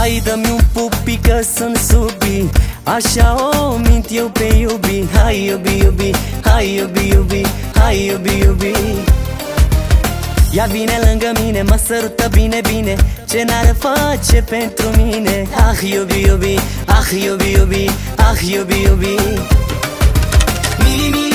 Baby, dă-mi un pupi că sunt subi. Așa o mint eu pe iubi. Hai iubi, iubi, hai iubi, iubi Hai iubi, iubi. Ea vine lângă mine, mă sărută bine, bine. Ce n-ar face pentru mine? Ah, iubi, iubi, ah, iubi, iubi Ah, iubi, iubi. Mili, mili,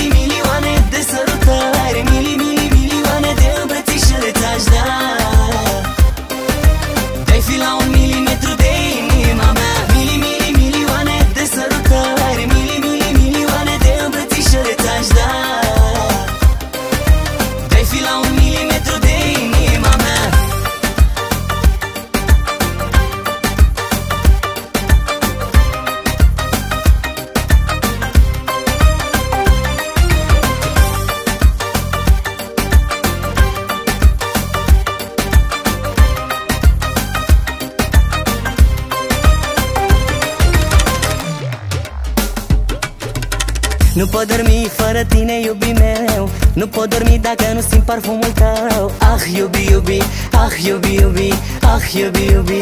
Nu pot dormi fără tine, iubi meu. Nu pot dormi dacă nu simt parfumul tău. Ah, iubi, iubi, ah, iubi, iubi Ah, iubi, iubi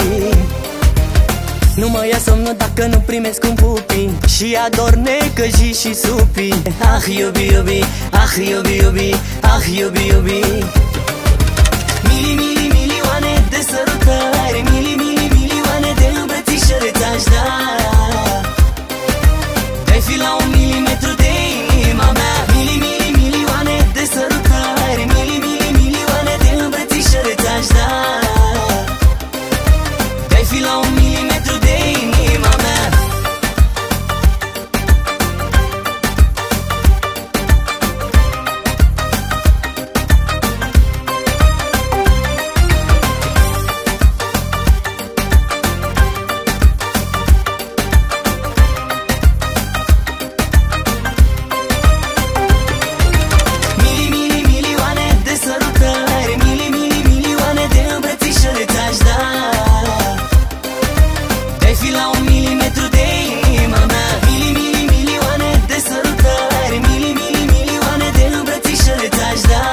Nu mă ia somnul dacă nu primesc un pupi Și ador necăji și supi. Ah, iubi, iubi, ah, iubi, iubi Ah, iubi, iubi Mili, fi la un milimetru de inima mea. Mili, mili, milioane de sărutări Mili, mili, milioane de îmbrățișări ți-aș da.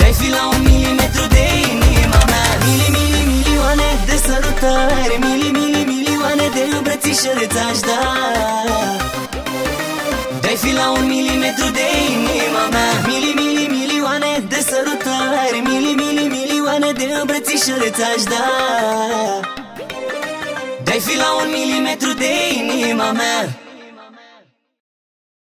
Dai fi la un milimetru de inima mea. Mili, mili, milioane de sărutări Mili, mili, milioane de îmbrățișări ți-aș da. Dai fi la un milimetru de inima mea. Mili, mili, milioane de sărutări Mili, mili, milioane de îmbrățișări ți-aș da Dai fi la un milimetru de inima mea